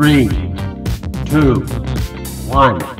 three, two, one.